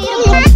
Peter